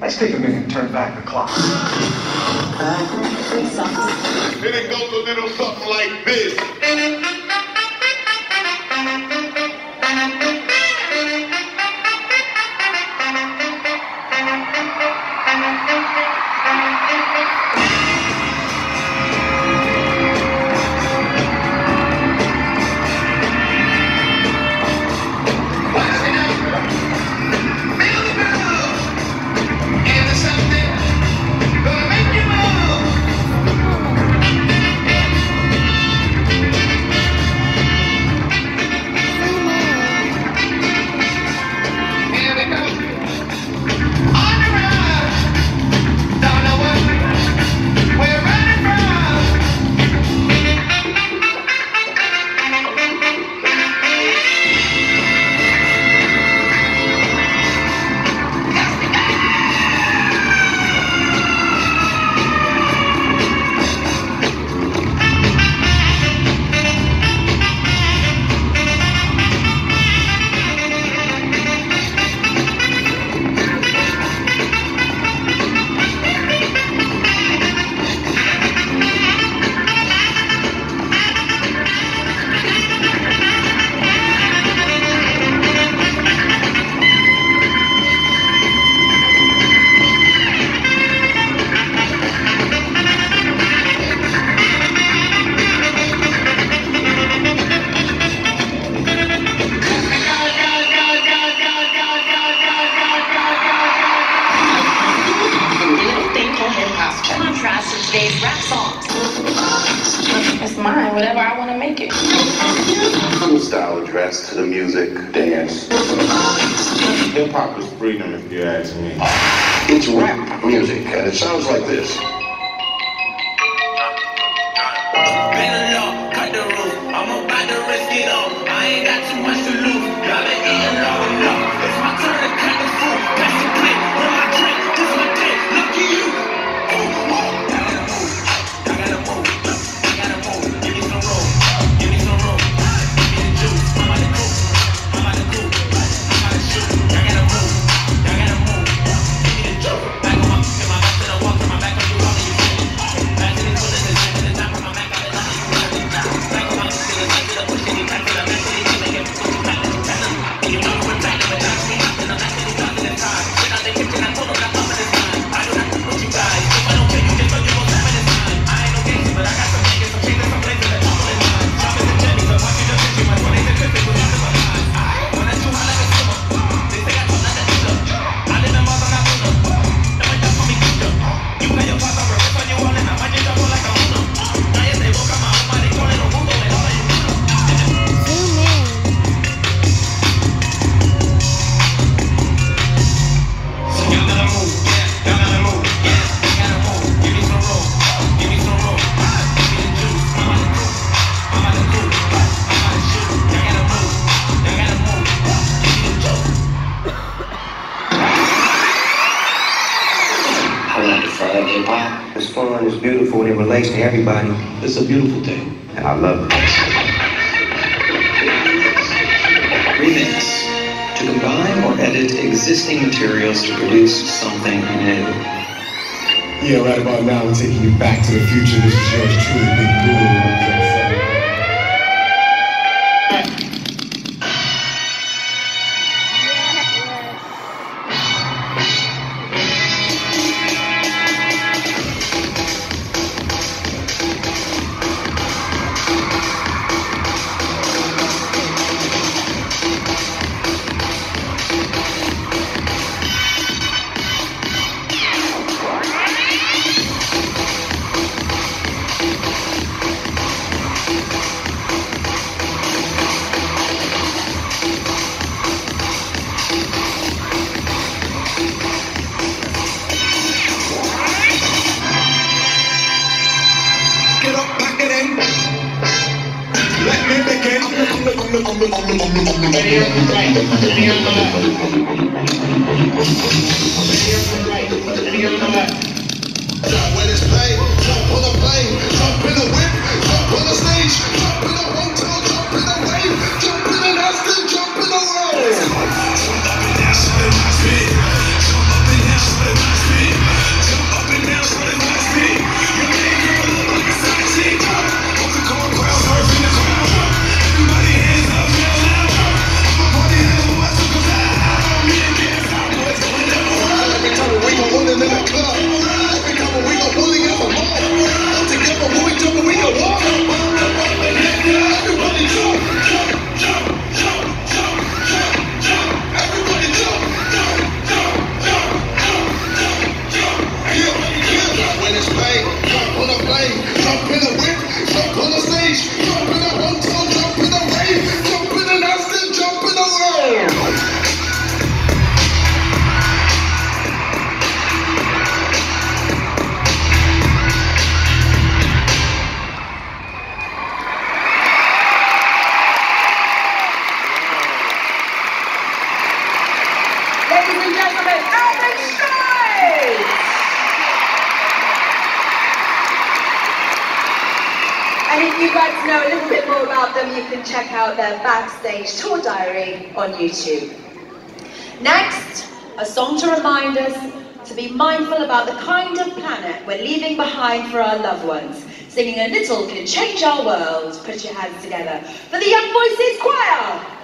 Let's take a minute and turn back the clock. Then it goes a little something like this. Thank you. whatever I want to make it. Cool style dress to the music, dance. Hip hop is freedom, if you ask me. It's rap music, and it sounds like this. relates to everybody. It's a beautiful thing. And I love it. Remix. To combine or edit existing materials to produce something new. Yeah, right about now we're taking you back to the future. This is yours truly, Big Blue. Let me begin. Video on the right, video on the left. Video on the right, video on the left. Jump with his play, jump on the play, Lord, you'd like to know a little bit more about them, you can check out their backstage tour diary on YouTube. Next, a song to remind us to be mindful about the kind of planet we're leaving behind for our loved ones. Singing a little can change our world. Put your hands together for the Young Voices Choir.